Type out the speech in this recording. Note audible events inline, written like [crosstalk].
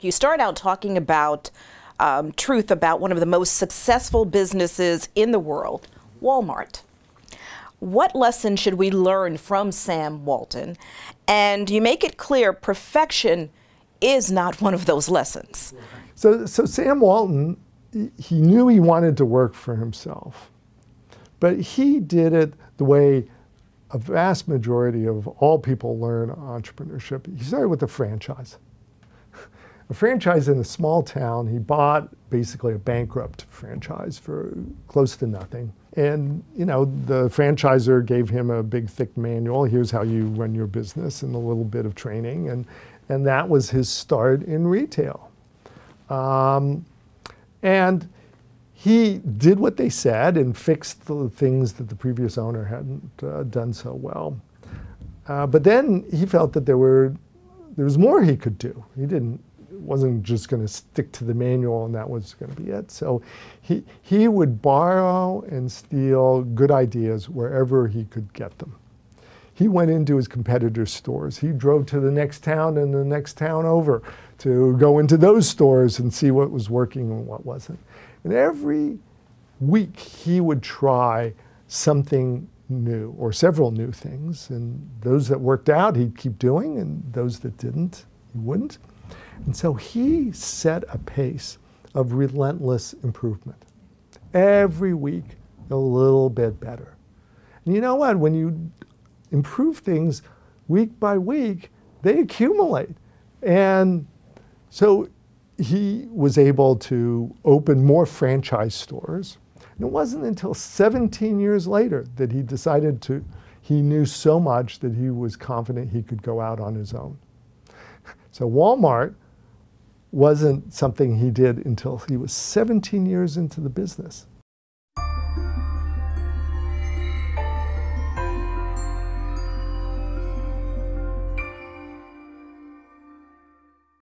You start out talking about um, truth about one of the most successful businesses in the world, Walmart. What lesson should we learn from Sam Walton? And you make it clear perfection is not one of those lessons. So, so Sam Walton, he knew he wanted to work for himself, but he did it the way a vast majority of all people learn entrepreneurship. He started with a franchise. A franchise in a small town, he bought basically a bankrupt franchise for close to nothing. And you know, the franchisor gave him a big thick manual. Here's how you run your business and a little bit of training. And, and that was his start in retail. Um, and he did what they said and fixed the things that the previous owner hadn't uh, done so well. Uh, but then he felt that there were there was more he could do. He didn't wasn't just going to stick to the manual and that was going to be it. So he he would borrow and steal good ideas wherever he could get them. He went into his competitors' stores. He drove to the next town and the next town over to go into those stores and see what was working and what wasn't. And every week he would try something new or several new things. And those that worked out, he'd keep doing, and those that didn't, he wouldn't. And so he set a pace of relentless improvement. Every week, a little bit better. And you know what? When you improve things week by week, they accumulate. And so he was able to open more franchise stores. And it wasn't until 17 years later that he decided to, he knew so much that he was confident he could go out on his own. [laughs] So Walmart wasn't something he did until he was 17 years into the business.